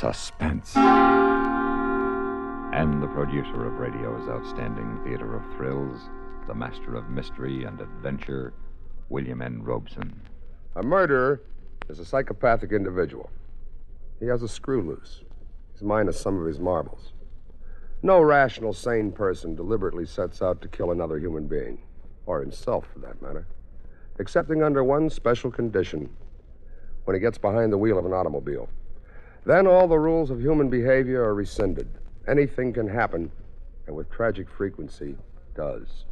suspense. And the producer of radio's outstanding theater of thrills, the master of mystery and adventure, William N. Robson. A murderer is a psychopathic individual. He has a screw loose. He's minus some of his marbles. No rational, sane person deliberately sets out to kill another human being, or himself for that matter, excepting under one special condition when he gets behind the wheel of an automobile. Then all the rules of human behavior are rescinded. Anything can happen, and with tragic frequency, does.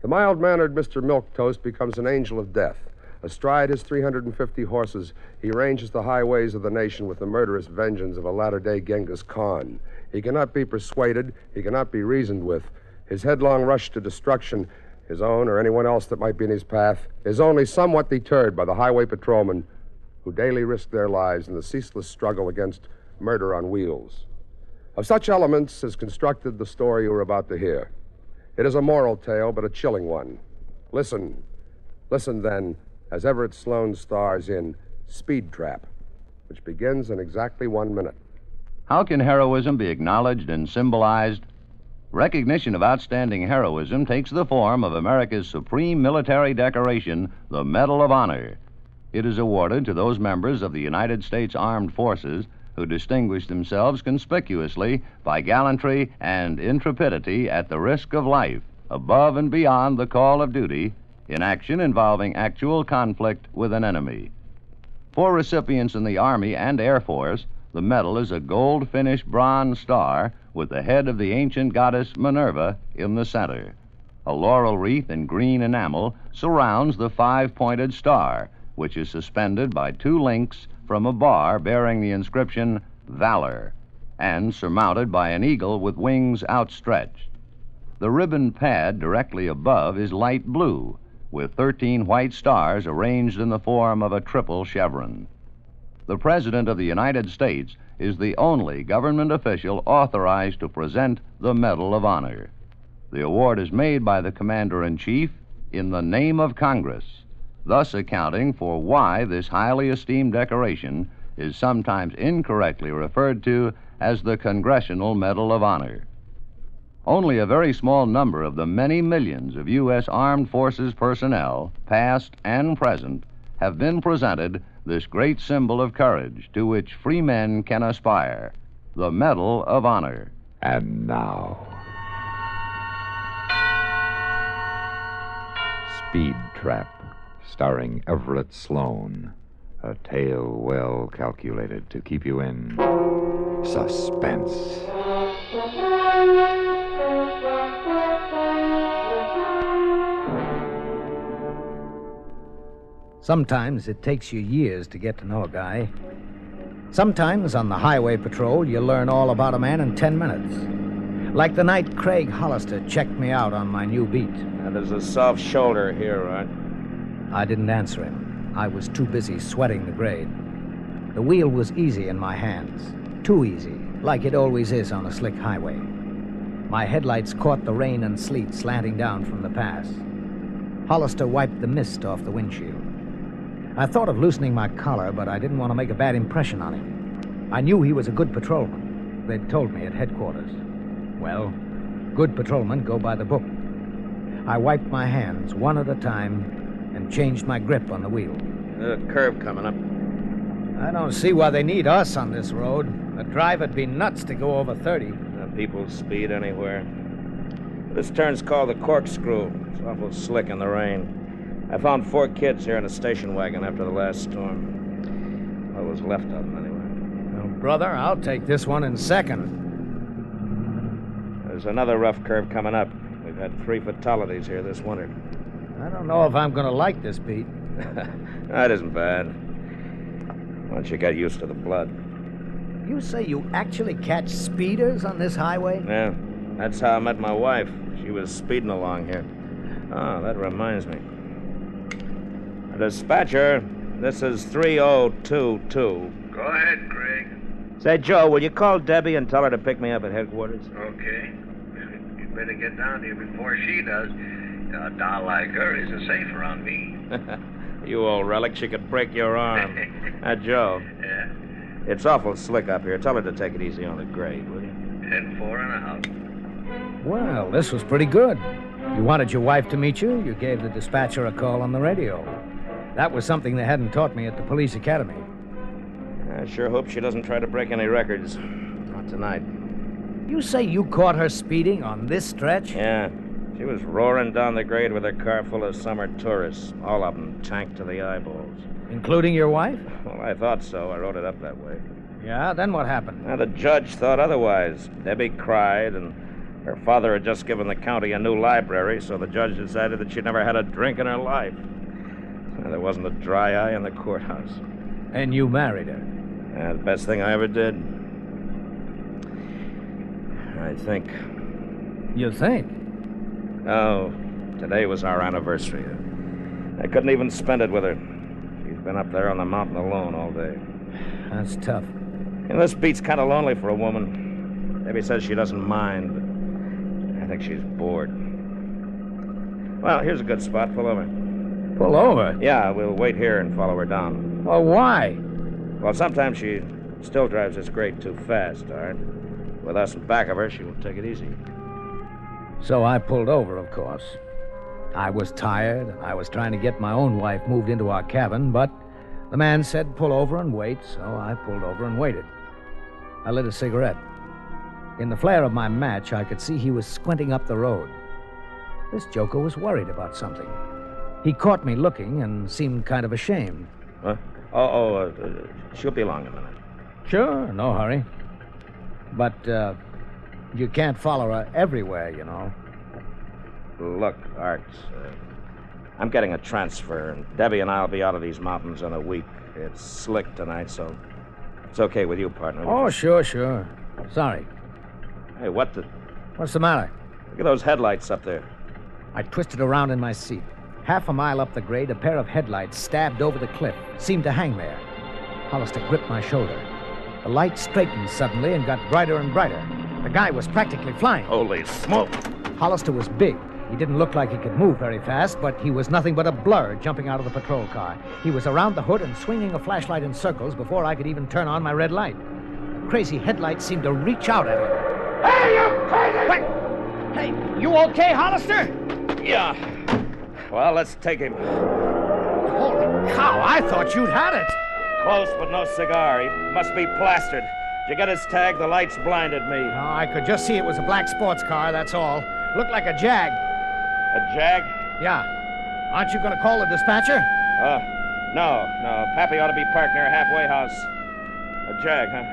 The mild mannered Mr. Milquetoast becomes an angel of death. Astride his 350 horses, he ranges the highways of the nation with the murderous vengeance of a latter day Genghis Khan. He cannot be persuaded, he cannot be reasoned with. His headlong rush to destruction, his own or anyone else that might be in his path, is only somewhat deterred by the highway patrolmen who daily risk their lives in the ceaseless struggle against murder on wheels. Of such elements is constructed the story you are about to hear. It is a moral tale, but a chilling one. Listen. Listen, then, as Everett Sloane stars in Speed Trap, which begins in exactly one minute. How can heroism be acknowledged and symbolized? Recognition of outstanding heroism takes the form of America's supreme military decoration, the Medal of Honor. It is awarded to those members of the United States Armed Forces who distinguish themselves conspicuously by gallantry and intrepidity at the risk of life, above and beyond the call of duty, in action involving actual conflict with an enemy. For recipients in the Army and Air Force, the medal is a gold finished bronze star with the head of the ancient goddess Minerva in the center. A laurel wreath in green enamel surrounds the five pointed star, which is suspended by two links from a bar bearing the inscription Valor and surmounted by an eagle with wings outstretched. The ribbon pad directly above is light blue, with 13 white stars arranged in the form of a triple chevron. The President of the United States is the only government official authorized to present the Medal of Honor. The award is made by the Commander in Chief in the name of Congress thus accounting for why this highly esteemed decoration is sometimes incorrectly referred to as the Congressional Medal of Honor. Only a very small number of the many millions of U.S. Armed Forces personnel, past and present, have been presented this great symbol of courage to which free men can aspire the Medal of Honor. And now. Speed Trap starring Everett Sloane. A tale well calculated to keep you in suspense. Sometimes it takes you years to get to know a guy. Sometimes on the highway patrol, you learn all about a man in 10 minutes. Like the night Craig Hollister checked me out on my new beat. Now, there's a soft shoulder here, right? I didn't answer him. I was too busy sweating the grade. The wheel was easy in my hands. Too easy, like it always is on a slick highway. My headlights caught the rain and sleet slanting down from the pass. Hollister wiped the mist off the windshield. I thought of loosening my collar, but I didn't want to make a bad impression on him. I knew he was a good patrolman. They'd told me at headquarters. Well, good patrolmen go by the book. I wiped my hands one at a time and changed my grip on the wheel. There's a curve coming up. I don't see why they need us on this road. A driver'd be nuts to go over 30. Uh, people speed anywhere. This turn's called the corkscrew. It's awful slick in the rain. I found four kids here in a station wagon after the last storm. What was left of them, anyway. Well, brother, I'll take this one in second. There's another rough curve coming up. We've had three fatalities here this winter. I don't know if I'm going to like this, Pete. that isn't bad. Once you get used to the blood. You say you actually catch speeders on this highway? Yeah, that's how I met my wife. She was speeding along here. Oh, that reminds me. Dispatcher, this is 3022. Go ahead, Craig. Say, Joe, will you call Debbie and tell her to pick me up at headquarters? Okay. You better get down here before she does. A doll like her isn't safe around me. you old relic, she could break your arm. uh, Joe. Yeah. It's awful slick up here. Tell her to take it easy on the grade, will you? Ten four and a half. Well, this was pretty good. You wanted your wife to meet you, you gave the dispatcher a call on the radio. That was something they hadn't taught me at the police academy. I sure hope she doesn't try to break any records. Not tonight. You say you caught her speeding on this stretch? Yeah. She was roaring down the grade with her car full of summer tourists, all of them tanked to the eyeballs. Including your wife? Well, I thought so. I wrote it up that way. Yeah, then what happened? Now, the judge thought otherwise. Debbie cried, and her father had just given the county a new library, so the judge decided that she'd never had a drink in her life. And there wasn't a dry eye in the courthouse. And you married her. Yeah, the best thing I ever did. I think. You think? Oh, today was our anniversary. I couldn't even spend it with her. She's been up there on the mountain alone all day. That's tough. And this beat's kind of lonely for a woman. Debbie says she doesn't mind, but I think she's bored. Well, here's a good spot. Pull over. Pull over? Yeah, we'll wait here and follow her down. Well, why? Well, sometimes she still drives this grade too fast, all right? With us in back of her, she won't take it easy. So I pulled over, of course. I was tired, and I was trying to get my own wife moved into our cabin, but the man said pull over and wait, so I pulled over and waited. I lit a cigarette. In the flare of my match, I could see he was squinting up the road. This joker was worried about something. He caught me looking and seemed kind of ashamed. Huh? Oh, oh, uh, uh, she'll be along in a minute. Sure, no hurry. But, uh, you can't follow her everywhere, you know. Look, Art, uh, I'm getting a transfer, and Debbie and I'll be out of these mountains in a week. It's slick tonight, so it's okay with you, partner. Oh, sure, sure. Sorry. Hey, what the? What's the matter? Look at those headlights up there. I twisted around in my seat. Half a mile up the grade, a pair of headlights stabbed over the cliff, seemed to hang there. Hollister gripped my shoulder. The light straightened suddenly and got brighter and brighter. The guy was practically flying. Holy smoke! Hollister was big. He didn't look like he could move very fast, but he was nothing but a blur jumping out of the patrol car. He was around the hood and swinging a flashlight in circles before I could even turn on my red light. The crazy headlights seemed to reach out at him. Hey, you crazy! Wait! Hey, you okay, Hollister? Yeah. Well, let's take him. Holy cow, I thought you'd had it. Close, but no cigar. He must be plastered. Did you get his tag? The lights blinded me. No, I could just see it was a black sports car, that's all. Looked like a Jag. A jag? Yeah. Aren't you going to call the dispatcher? Uh, no, no. Pappy ought to be parked near a halfway house. A jag, huh?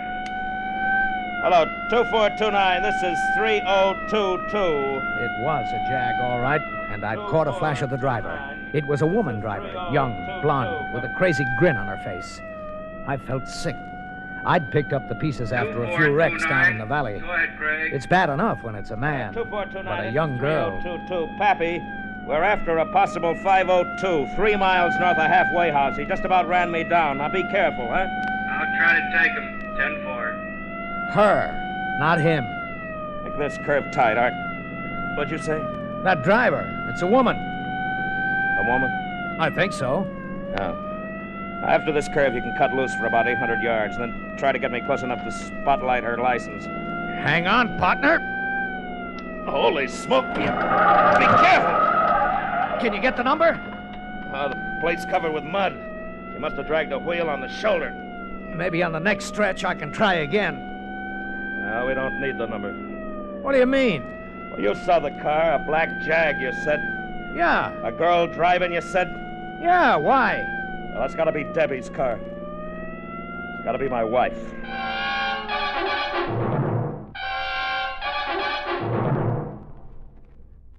Hello, 2429. This is 3022. It was a Jag, all right, and I'd caught a flash of the driver. It was a woman driver, young, blonde, with a crazy grin on her face. I felt sick. I'd picked up the pieces after a few wrecks down in the valley. Go ahead, Craig. It's bad enough when it's a man, 2429. but a young is girl. 3022. Pappy, we're after a possible 502, three miles north of halfway house. He just about ran me down. Now be careful, huh? I'll try to take him. Ten four. Her, not him. Make this curve tight, Art. What'd you say? That driver, it's a woman. A woman? I think so. Oh. After this curve, you can cut loose for about 800 yards, and then try to get me close enough to spotlight her license. Hang on, partner. Holy smoke! Be careful! Can you get the number? Oh, the plate's covered with mud. She must have dragged a wheel on the shoulder. Maybe on the next stretch I can try again. No, we don't need the number. What do you mean? Well, you saw the car, a black Jag, you said. Yeah, A girl driving, you said. yeah, why? Well, that's gotta be Debbie's car. It's gotta be my wife.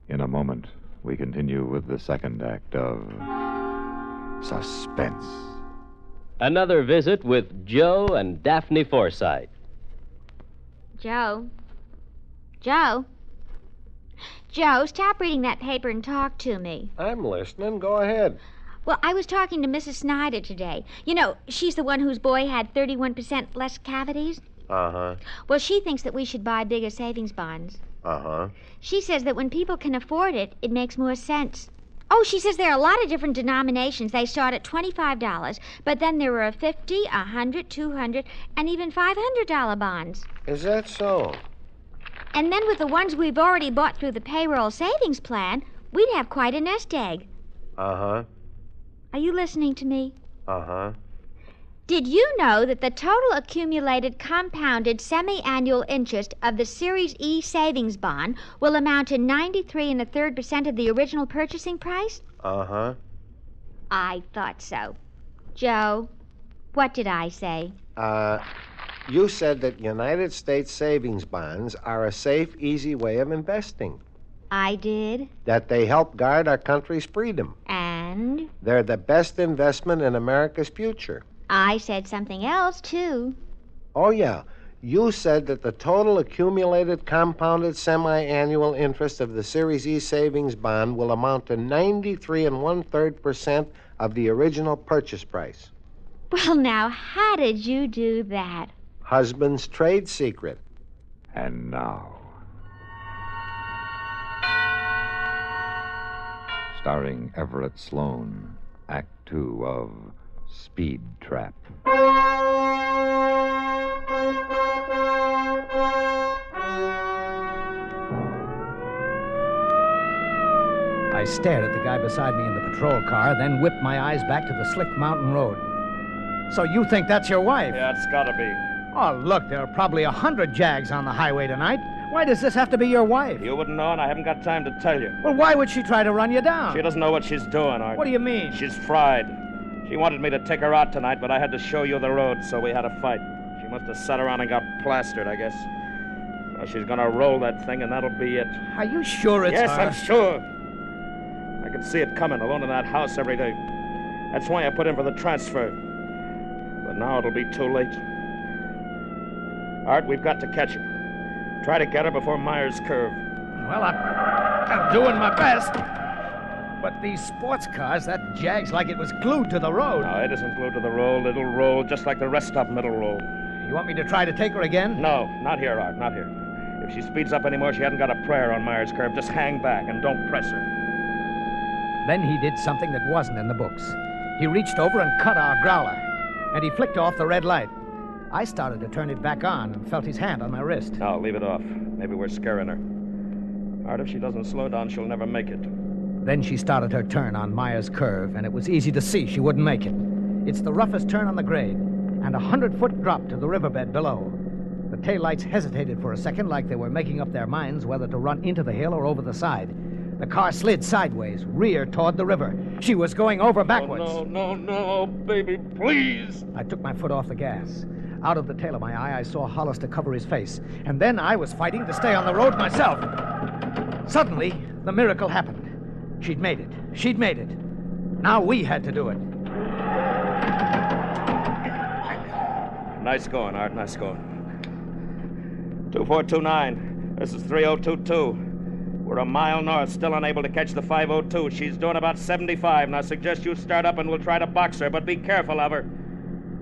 In a moment, we continue with the second act of Suspense. Another visit with Joe and Daphne Forsythe. Joe. Joe. Joe, stop reading that paper and talk to me. I'm listening. Go ahead. Well, I was talking to Mrs. Snyder today. You know, she's the one whose boy had 31% less cavities. Uh huh. Well, she thinks that we should buy bigger savings bonds. Uh huh. She says that when people can afford it, it makes more sense. Oh, she says there are a lot of different denominations. They start at $25, but then there are 50, 100, 200, and even $500 bonds. Is that so? And then with the ones we've already bought through the payroll savings plan, we'd have quite a nest egg. Uh huh. Are you listening to me? Uh huh. Did you know that the total accumulated compounded semi annual interest of the Series E savings bond will amount to 93 and a third percent of the original purchasing price? Uh huh. I thought so. Joe, what did I say? Uh, you said that United States savings bonds are a safe, easy way of investing. I did. That they help guard our country's freedom. And They're the best investment in America's future. I said something else, too. Oh, yeah. You said that the total accumulated compounded semi annual interest of the Series E savings bond will amount to 93 and one third percent of the original purchase price. Well, now, how did you do that? Husband's trade secret. And now. Starring Everett Sloane, Act Two of Speed Trap. I stared at the guy beside me in the patrol car, then whipped my eyes back to the slick mountain road. So you think that's your wife? Yeah, it's gotta be. Oh, look, there are probably a hundred Jags on the highway tonight. Why does this have to be your wife? You wouldn't know, and I haven't got time to tell you. Well, why would she try to run you down? She doesn't know what she's doing, Art. What do you mean? She's fried. She wanted me to take her out tonight, but I had to show you the road, so we had a fight. She must have sat around and got plastered, I guess. Well, she's gonna roll that thing, and that'll be it. Are you sure it's her? yes, her? I'm sure. I can see it coming, alone in that house every day. That's why I put in for the transfer. But now it'll be too late. Art, we've got to catch her. Try to get her before Myers Curve. Well, I'm, I'm doing my best. But these sports cars, that Jag's like it was glued to the road. No, it isn't glued to the road. It'll roll just like the rest of them. It'll roll. You want me to try to take her again? No, not here, Art, not here. If she speeds up anymore, she hasn't got a prayer on Myers Curve. Just hang back and don't press her. Then he did something that wasn't in the books. He reached over and cut our growler, and he flicked off the red light. I started to turn it back on and felt his hand on my wrist. No, leave it off. Maybe we're scaring her. Art, if she doesn't slow down, she'll never make it. Then she started her turn on Myers Curve, and it was easy to see she wouldn't make it. It's the roughest turn on the grade, and a hundred foot drop to the riverbed below. The taillights hesitated for a second, like they were making up their minds whether to run into the hill or over the side. The car slid sideways, rear toward the river. She was going over backwards. Oh, no, no, no, baby, please. I took my foot off the gas. Out of the tail of my eye, I saw Hollister cover his face, and then I was fighting to stay on the road myself. Suddenly, the miracle happened. She'd made it. She'd made it. Now we had to do it. Nice going, Art, nice going. 2429. This is 3022. We're a mile north, still unable to catch the 502. She's doing about 75. Now, I suggest you start up and we'll try to box her, but be careful of her.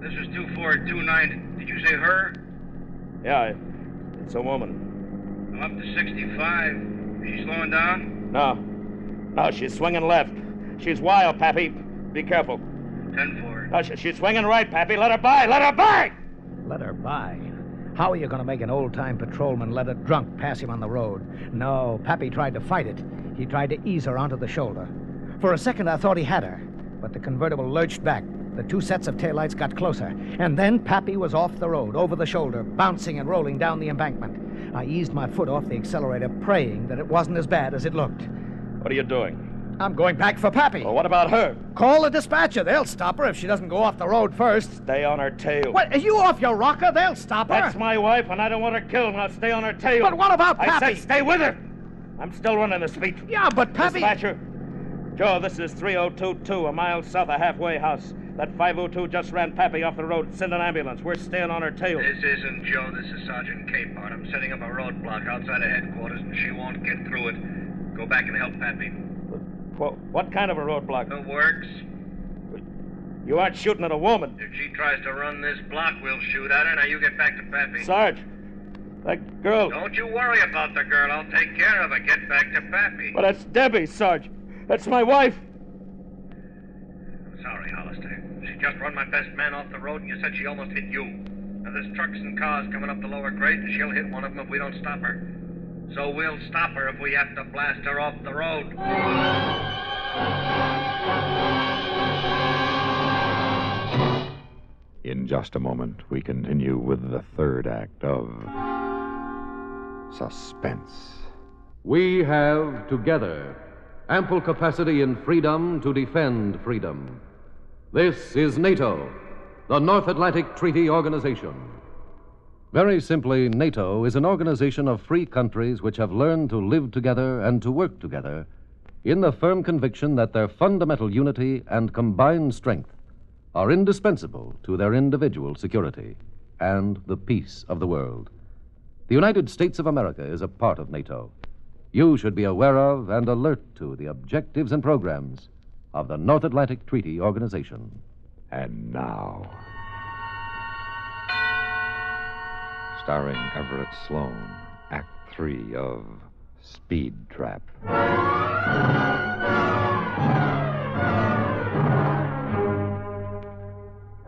This is 2429. Did you say her? Yeah, it's a woman. I'm up to 65. Is she slowing down? No. No, she's swinging left. She's wild, Pappy. Be careful. 10 4. No, she- she's swinging right, Pappy. Let her by! Let her by! Let her by. How are you going to make an old time patrolman let a drunk pass him on the road? No, Pappy tried to fight it. He tried to ease her onto the shoulder. For a second, I thought he had her, but the convertible lurched back. The two sets of taillights got closer, and then Pappy was off the road, over the shoulder, bouncing and rolling down the embankment. I eased my foot off the accelerator, praying that it wasn't as bad as it looked. What are you doing? I'm going back for Pappy. Well, what about her? Call the dispatcher. They'll stop her if she doesn't go off the road first. Stay on her tail. What? Are you off your rocker? They'll stop her. That's my wife, and I don't want her killed. Now stay on her tail. But what about Pappy? I said stay with her. I'm still running the speech. Yeah, but Pappy. Dispatcher. Joe, this is 3022, a mile south of Halfway House. That 502 just ran Pappy off the road. Send an ambulance. We're staying on her tail. This isn't Joe. This is Sergeant Capehart. I'm setting up a roadblock outside of headquarters, and she won't get through it. Go back and help Pappy. What, what kind of a roadblock? It works. You aren't shooting at a woman. If she tries to run this block, we'll shoot at her. Now you get back to Pappy. Sarge, that girl. Don't you worry about the girl. I'll take care of her. Get back to Pappy. Well, that's Debbie, Sarge. That's my wife. Sorry, Hollister. She just run my best man off the road, and you said she almost hit you. Now, there's trucks and cars coming up the lower grade, and she'll hit one of them if we don't stop her. So we'll stop her if we have to blast her off the road. In just a moment, we continue with the third act of Suspense. We have together ample capacity and freedom to defend freedom. This is NATO, the North Atlantic Treaty Organization. Very simply, NATO is an organization of free countries which have learned to live together and to work together in the firm conviction that their fundamental unity and combined strength are indispensable to their individual security and the peace of the world. The United States of America is a part of NATO. You should be aware of and alert to the objectives and programs of the North Atlantic Treaty Organization. And now, starring Everett Sloane, Act Three of Speed Trap.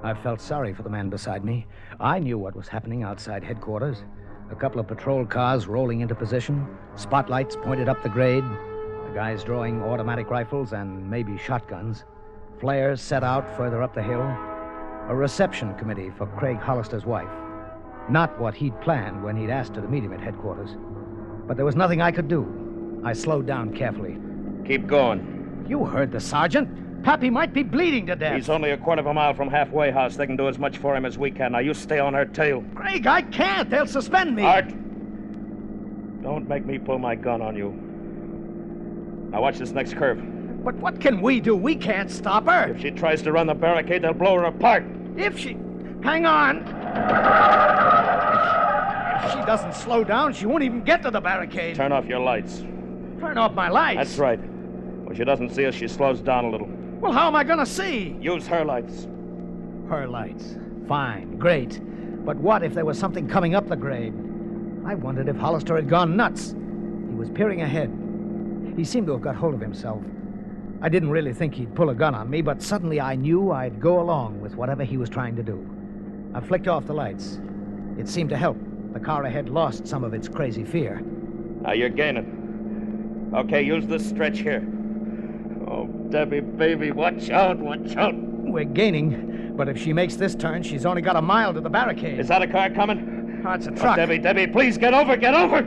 I felt sorry for the man beside me. I knew what was happening outside headquarters. A couple of patrol cars rolling into position, spotlights pointed up the grade, the guys drawing automatic rifles and maybe shotguns, flares set out further up the hill, a reception committee for Craig Hollister's wife. Not what he'd planned when he'd asked her to meet him at headquarters. But there was nothing I could do. I slowed down carefully. Keep going. You heard the sergeant. Pappy might be bleeding to death. He's only a quarter of a mile from halfway house. They can do as much for him as we can. Now you stay on her tail. Craig, I can't. They'll suspend me. Art! Don't make me pull my gun on you. Now watch this next curve. But what can we do? We can't stop her. If she tries to run the barricade, they'll blow her apart. If she. Hang on. If she doesn't slow down, she won't even get to the barricade. Turn off your lights. Turn off my lights? That's right. When she doesn't see us, she slows down a little. Well, how am I going to see? Use her lights. Her lights. Fine, great. But what if there was something coming up the grade? I wondered if Hollister had gone nuts. He was peering ahead. He seemed to have got hold of himself. I didn't really think he'd pull a gun on me, but suddenly I knew I'd go along with whatever he was trying to do. I flicked off the lights. It seemed to help. The car ahead lost some of its crazy fear. Now you're gaining. Okay, use this stretch here. Oh, Debbie, baby, watch out, watch out. We're gaining, but if she makes this turn, she's only got a mile to the barricade. Is that a car coming? Oh, it's a Oh. Debbie, Debbie, please get over, get over.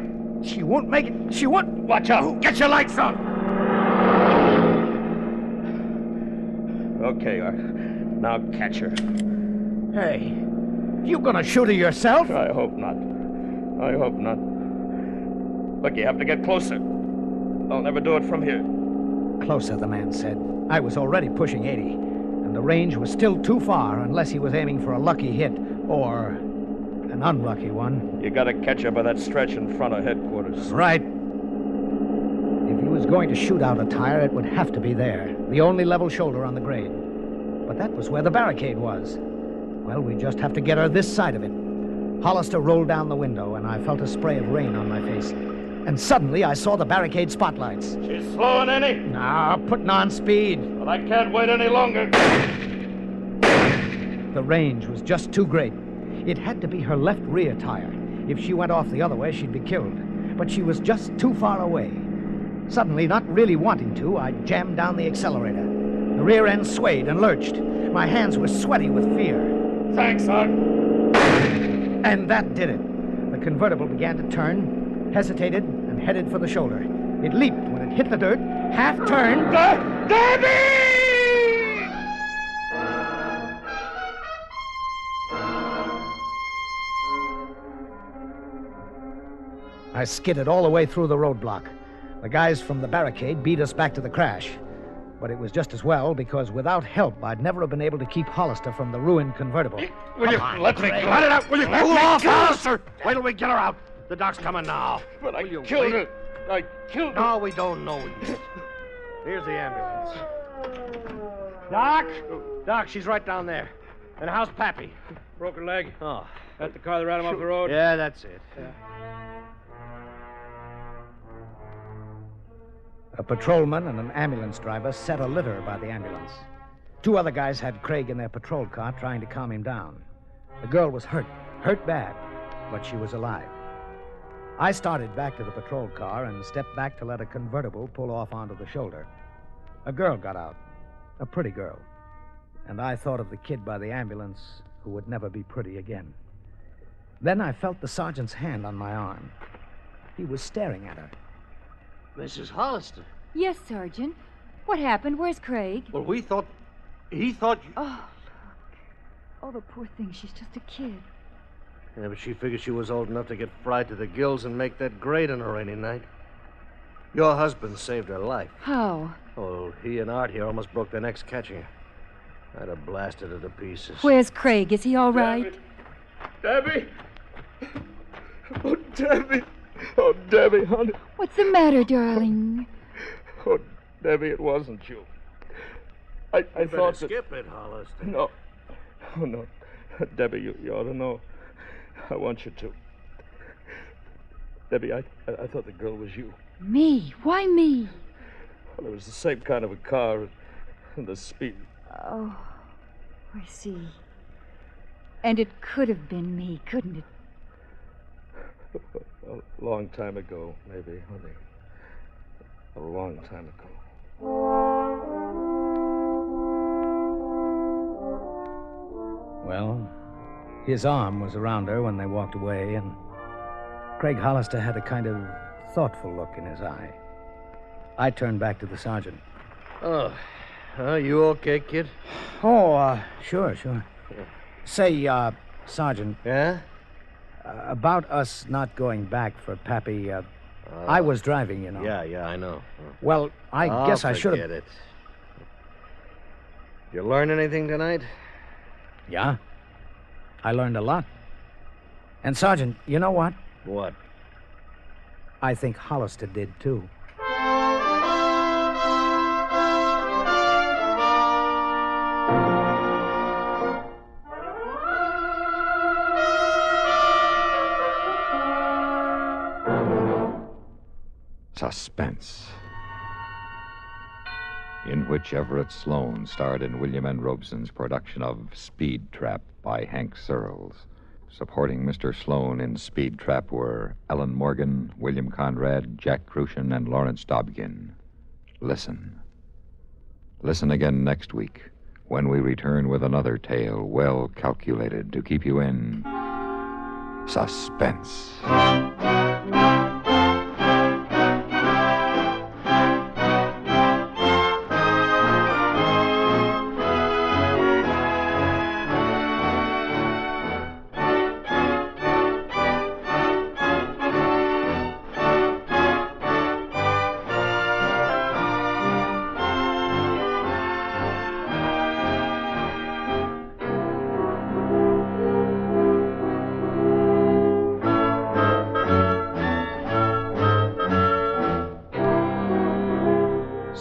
She won't make it. She won't. Watch out. Get your lights on. Okay, Art. Now catch her. Hey, you gonna shoot her yourself? I hope not. I hope not. Look, you have to get closer. I'll never do it from here. Closer, the man said. I was already pushing 80, and the range was still too far unless he was aiming for a lucky hit or an unlucky one. You gotta catch her by that stretch in front of headquarters. Right. If he was going to shoot out a tire, it would have to be there, the only level shoulder on the grade. But that was where the barricade was. Well, we just have to get her this side of it. Hollister rolled down the window, and I felt a spray of rain on my face. And suddenly I saw the barricade spotlights. She's slowing any? Now, putting on speed. But I can't wait any longer. The range was just too great. It had to be her left rear tire. If she went off the other way, she'd be killed. But she was just too far away. Suddenly, not really wanting to, I jammed down the accelerator. The rear end swayed and lurched. My hands were sweaty with fear. Thanks, Art. And that did it. The convertible began to turn, hesitated, and headed for the shoulder. It leaped when it hit the dirt, half turned. Debbie! I skidded all the way through the roadblock. The guys from the barricade beat us back to the crash. But it was just as well because without help, I'd never have been able to keep Hollister from the ruined convertible. Will you let me Let it out! Will you Let cool me off, go. Hollister? Wait till we get her out. The doc's coming now. But I Will you killed wait? her. I killed her. No, we don't know yet. Here's the ambulance. Doc? Doc, she's right down there. And how's Pappy? Broken leg. Oh. That's the car that ran him off the road. Yeah, that's it. A patrolman and an ambulance driver set a litter by the ambulance. Two other guys had Craig in their patrol car trying to calm him down. The girl was hurt, hurt bad, but she was alive. I started back to the patrol car and stepped back to let a convertible pull off onto the shoulder. A girl got out, a pretty girl. And I thought of the kid by the ambulance who would never be pretty again. Then I felt the sergeant's hand on my arm. He was staring at her. Mrs. Hollister. Yes, Sergeant. What happened? Where's Craig? Well, we thought. He thought you. Oh, look. Oh, the poor thing. She's just a kid. Yeah, but she figured she was old enough to get fried to the gills and make that grade on a rainy night. Your husband saved her life. How? Oh, he and Art here almost broke their necks catching her. I'd have blasted her to pieces. Where's Craig? Is he all right? Debbie! Oh, Debbie! Oh, Debbie, honey. What's the matter, darling? Oh, Debbie, it wasn't you. I, I You better thought that... skip it, Hollister. No. Oh, no. Debbie, you, you ought to know. I want you to. Debbie, I, I, I thought the girl was you. Me? Why me? Well, it was the same kind of a car and the speed. Oh, I see. And it could have been me, couldn't it? A long time ago, maybe, honey. A long time ago. Well, his arm was around her when they walked away, and Craig Hollister had a kind of thoughtful look in his eye. I turned back to the sergeant. Oh, are you okay, kid? Oh, uh, sure, sure. Say, uh, Sergeant. Yeah? Uh, about us not going back for Pappy, uh, I was driving, you know. Yeah, yeah, I know. Well, I Oh, guess I should forget have. it. You learn anything tonight? Yeah. I learned a lot. And, Sergeant, you know what? What? I think Hollister did, too. Suspense. In which Everett Sloane starred in William N. Robson's production of Speed Trap by Hank Searls. Supporting Mr. Sloane in Speed Trap were Ellen Morgan, William Conrad, Jack Kruschen, and Lawrence Dobkin. Listen. Listen again next week when we return with another tale well calculated to keep you in suspense.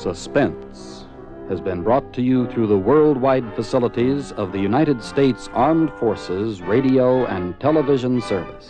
Suspense has been brought to you through the worldwide facilities of the United States Armed Forces Radio and Television Service.